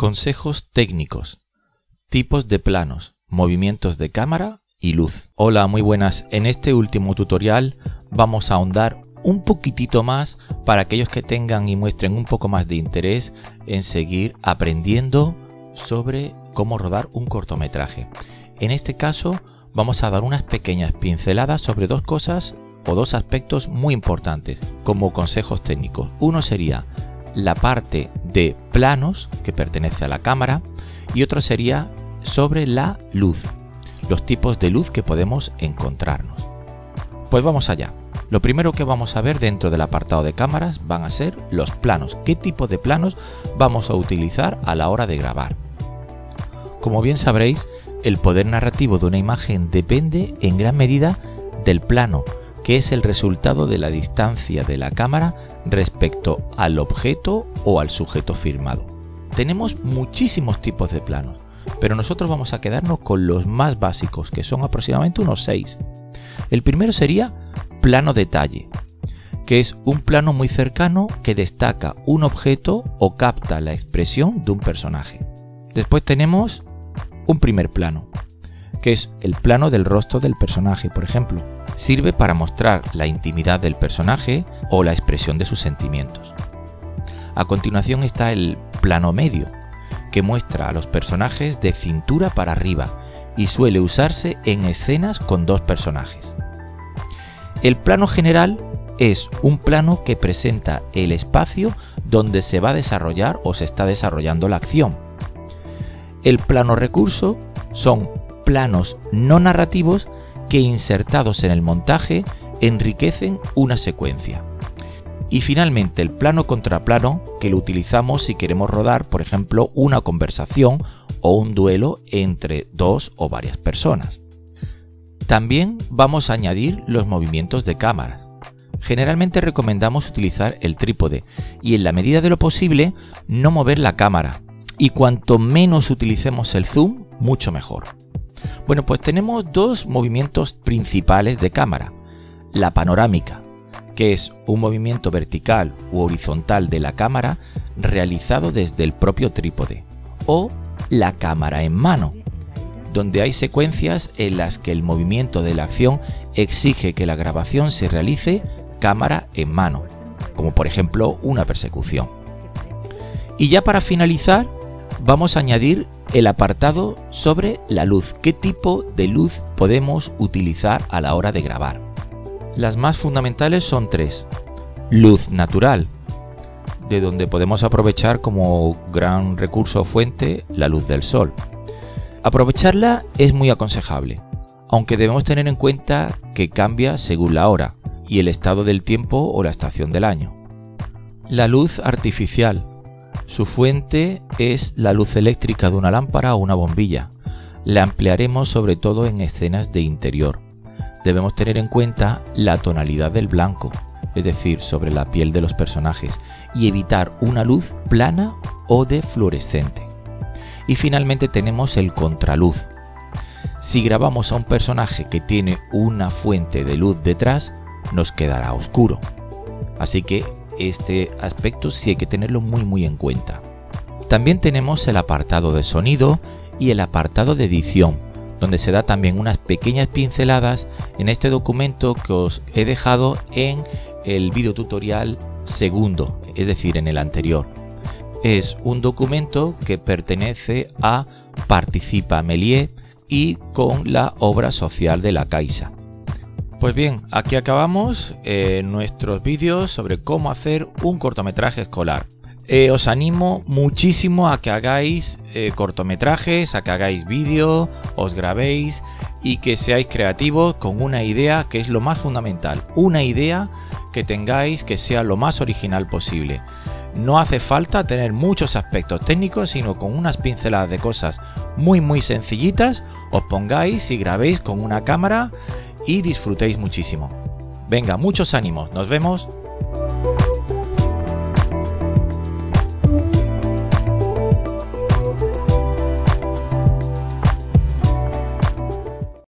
Consejos técnicos. Tipos de planos, movimientos de cámara y luz. Hola, muy buenas. En este último tutorial vamos a ahondar un poquitito más para aquellos que tengan y muestren un poco más de interés en seguir aprendiendo sobre cómo rodar un cortometraje. En este caso vamos a dar unas pequeñas pinceladas sobre dos cosas o dos aspectos muy importantes como consejos técnicos. Uno sería la parte de planos que pertenece a la cámara y otro sería sobre la luz, los tipos de luz que podemos encontrarnos. Pues vamos allá. Lo primero que vamos a ver dentro del apartado de cámaras van a ser los planos. ¿Qué tipo de planos vamos a utilizar a la hora de grabar? Como bien sabréis, el poder narrativo de una imagen depende en gran medida del plano, que es el resultado de la distancia de la cámara respecto al objeto o al sujeto firmado. Tenemos muchísimos tipos de planos, pero nosotros vamos a quedarnos con los más básicos, que son aproximadamente unos 6. El primero sería plano detalle, que es un plano muy cercano que destaca un objeto o capta la expresión de un personaje. Después tenemos un primer plano, que es el plano del rostro del personaje, por ejemplo. Sirve para mostrar la intimidad del personaje o la expresión de sus sentimientos. A continuación está el plano medio, que muestra a los personajes de cintura para arriba y suele usarse en escenas con dos personajes. El plano general es un plano que presenta el espacio donde se va a desarrollar o se está desarrollando la acción. El plano recurso son planos no narrativos que insertados en el montaje enriquecen una secuencia. Y finalmente el plano contraplano que lo utilizamos si queremos rodar, por ejemplo, una conversación o un duelo entre dos o varias personas. También vamos a añadir los movimientos de cámara. Generalmente recomendamos utilizar el trípode y en la medida de lo posible no mover la cámara. Y cuanto menos utilicemos el zoom, mucho mejor. Bueno, pues tenemos dos movimientos principales de cámara. La panorámica, que es un movimiento vertical u horizontal de la cámara realizado desde el propio trípode. O la cámara en mano, donde hay secuencias en las que el movimiento de la acción exige que la grabación se realice cámara en mano, como por ejemplo una persecución. Y ya para finalizar, vamos a añadir el apartado sobre la luz. ¿Qué tipo de luz podemos utilizar a la hora de grabar? Las más fundamentales son tres. Luz natural, de donde podemos aprovechar como gran recurso o fuente la luz del sol. Aprovecharla es muy aconsejable, aunque debemos tener en cuenta que cambia según la hora y el estado del tiempo o la estación del año. La luz artificial, su fuente es la luz eléctrica de una lámpara o una bombilla. La emplearemos sobre todo en escenas de interior. Debemos tener en cuenta la tonalidad del blanco, es decir, sobre la piel de los personajes, y evitar una luz plana o de fluorescente. Y finalmente tenemos el contraluz. Si grabamos a un personaje que tiene una fuente de luz detrás, nos quedará oscuro. Así que este aspecto sí hay que tenerlo muy muy en cuenta. También tenemos el apartado de sonido y el apartado de edición, donde se da también unas pequeñas pinceladas en este documento que os he dejado en el video tutorial segundo, es decir, en el anterior. Es un documento que pertenece a Participa Melier y con la obra social de la Caixa. Pues bien, aquí acabamos eh, nuestros vídeos sobre cómo hacer un cortometraje escolar. Eh, os animo muchísimo a que hagáis eh, cortometrajes, a que hagáis vídeo, os grabéis y que seáis creativos con una idea que es lo más fundamental. Una idea que tengáis que sea lo más original posible. No hace falta tener muchos aspectos técnicos, sino con unas pinceladas de cosas muy muy sencillitas, os pongáis y grabéis con una cámara y disfrutéis muchísimo. Venga, muchos ánimos, nos vemos